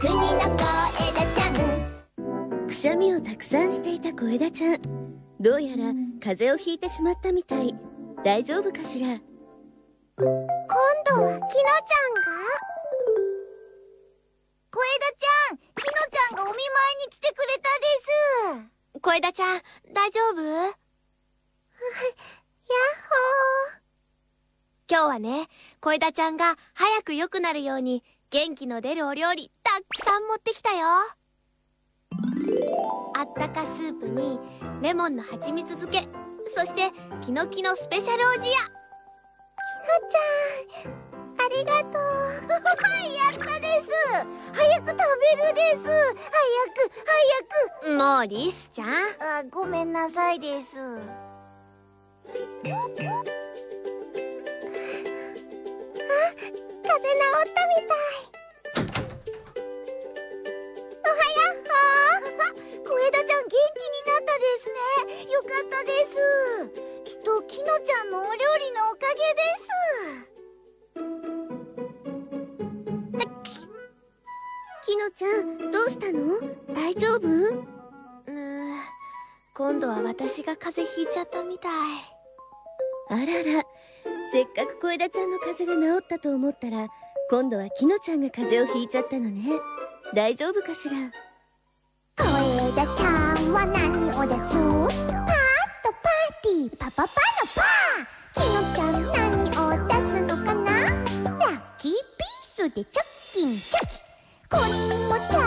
国の小枝ちゃん。くしゃみをたくさんしていた小枝ちゃん。どうやら風邪をひいてしまったみたい。大丈夫かしら？今度はきのちゃんが？小枝ちゃんきのちゃんがお見舞いに来てくれたです。小枝ちゃん大丈夫？やっほー。今日はね小枝ちゃんが早く良くなるように元気の出るお料理たくさん持ってきたよ。あったかスープにレモンの蜂蜜漬けそしてキノキのスペシャルおじや。きのちゃんありがとう。やったです。早く食べるです。早く早く。もうリスちゃん。あごめんなさいですたい。おはやっほー小枝ちゃん元気になったですね。よかったです。きっときのちゃんのお料理のおかげです。きのちゃんどうしたの？大丈夫？うー今度は私が風邪ひいちゃったみたい。あらら。せっかく小枝ちゃんの風邪が治ったと思ったら今度はきのちゃんが風邪をひいちゃったのね。大丈夫かしら？小枝ちゃんは何をです？パーッとパーティー。パパパのパー。きのちゃん何を出すのかな？ラッキーピースでチョッキンチョキ。こりんごち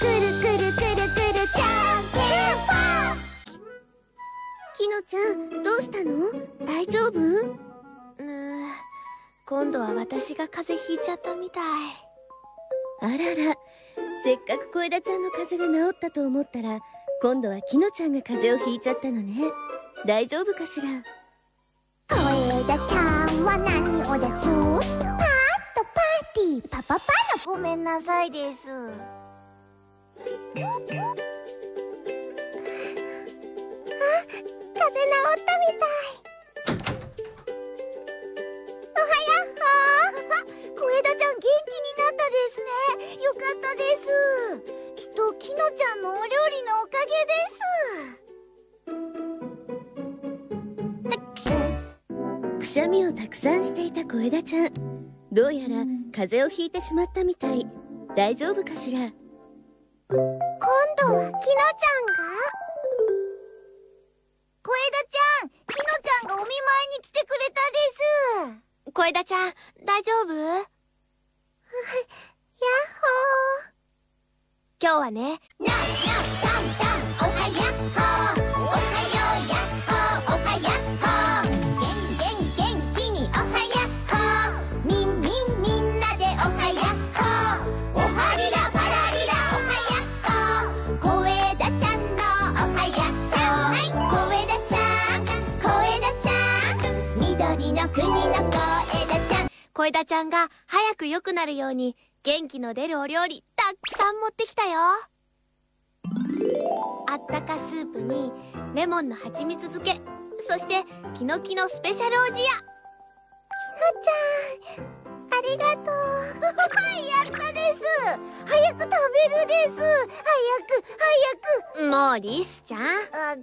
くるくるくるくるじゃんけんぽんきのちゃんどうしたの？大丈夫？うー今度は私が風邪ひいちゃったみたい。あららせっかく小枝ちゃんの風邪が治ったと思ったら今度はきのちゃんが風邪をひいちゃったのね。大丈夫かしら？小枝ちゃんは何をです？パーッとパーティー。パパパのごめんなさいですどうやら風邪をひいてしまったみたい大丈夫かしら度はきのちゃんが？小枝ちゃん、きのちゃんがお見舞いに来てくれたです。小枝ちゃん、大丈夫？やっほー。今日はね、な、な、たんたん、おはやっの国の小枝ちゃん。小枝ちゃんが早く良くなるように元気の出るお料理たくさん持ってきたよ。あったかスープにレモンの蜂蜜漬け。そしてキノキのスペシャルおじや。きのちゃんありがとう。やったです。早く食べるです。早く早く。もうリスちゃん。あ